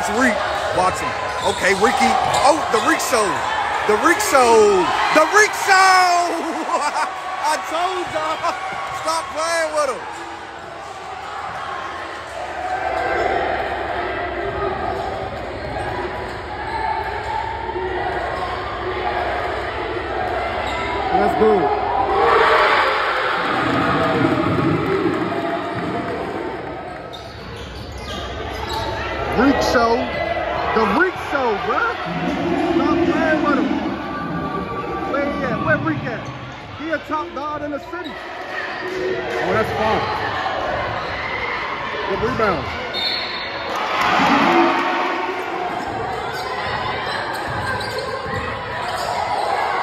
Watch Reek. Watch him. Okay, Ricky. Oh, the Reek. The Reek. The Reek. I told y'all. Stop playing with him. Freak show. The Freak show, bruh. Stop playing with him. Where he at? Where Freak at? He a top dog in the city. Oh, that's fine. Good rebound.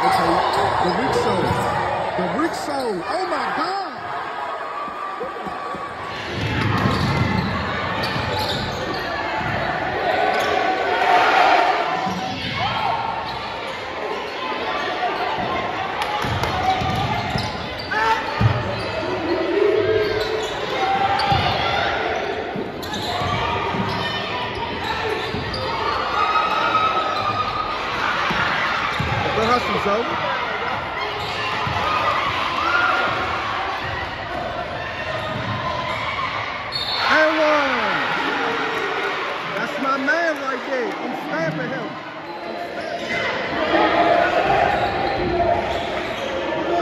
Okay, the Rick Show. The Rick Show. Oh my God. Go hustle, Joe. And one. That's my man right there. I'm stamping him.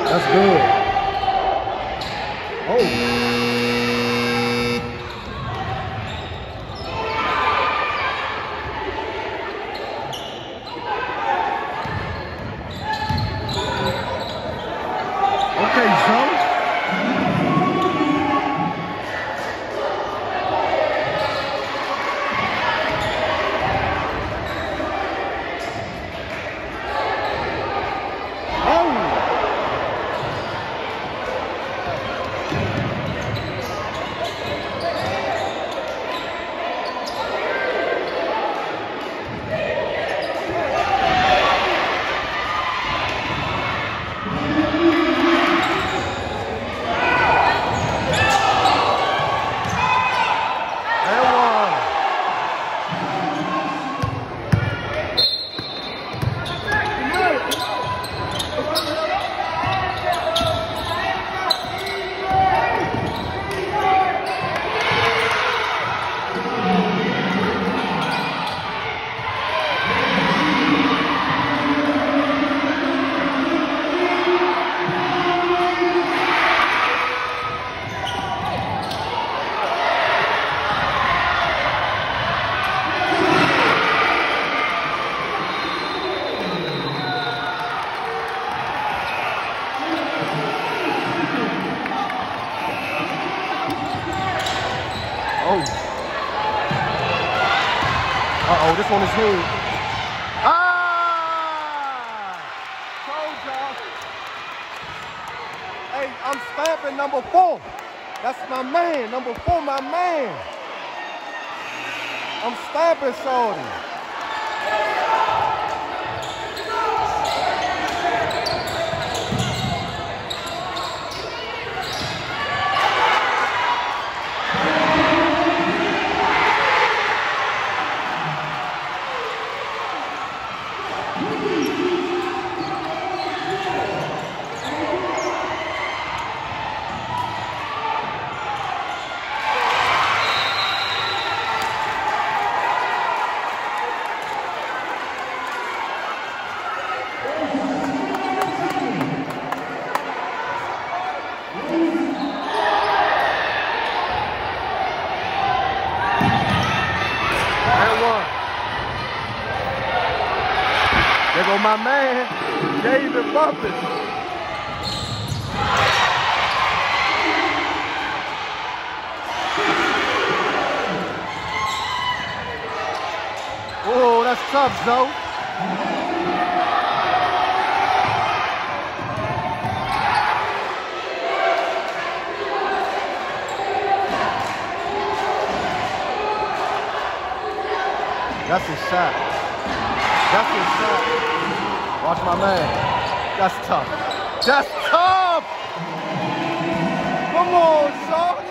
That's good. Oh. Okay, Joe. Oh. And one. Oh. Uh-oh, this one is new. Ah! Told y'all. Hey, I'm stamping number four. That's my man. Number four, my man. I'm stamping Shorty. And one. There go my man, David Bumpass. Oh, that's tough, Zoe. That's his shot. That's his shot. Watch my man. That's tough. That's tough! Come on, son.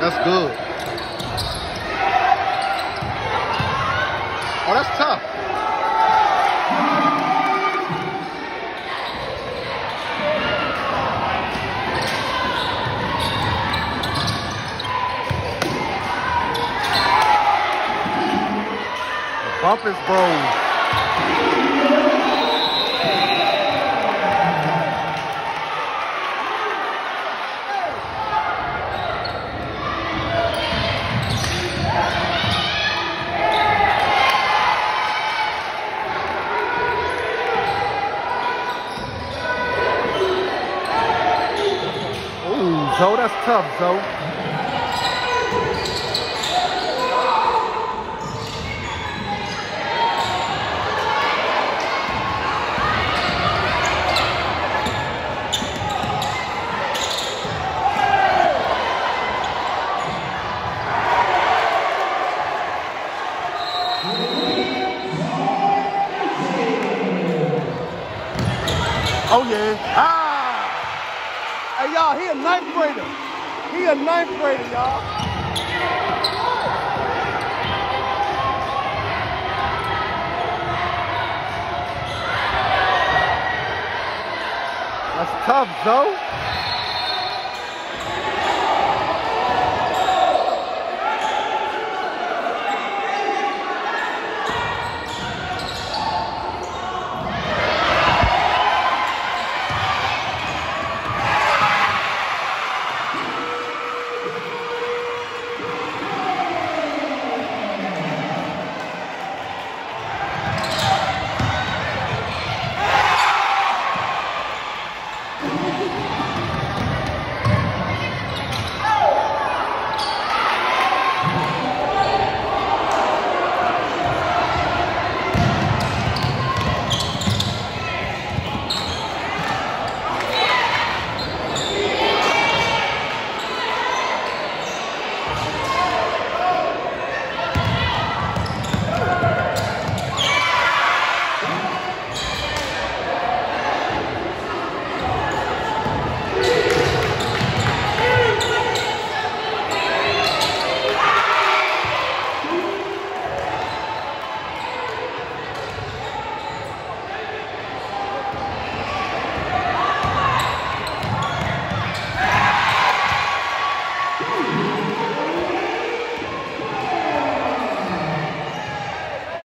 That's good. Oh, that's tough. Bumpass bros. Zoe, that's tough, Zoe. Oh yeah. Ah! Y'all, he a ninth grader. He a ninth grader, y'all. That's tough, Zoe.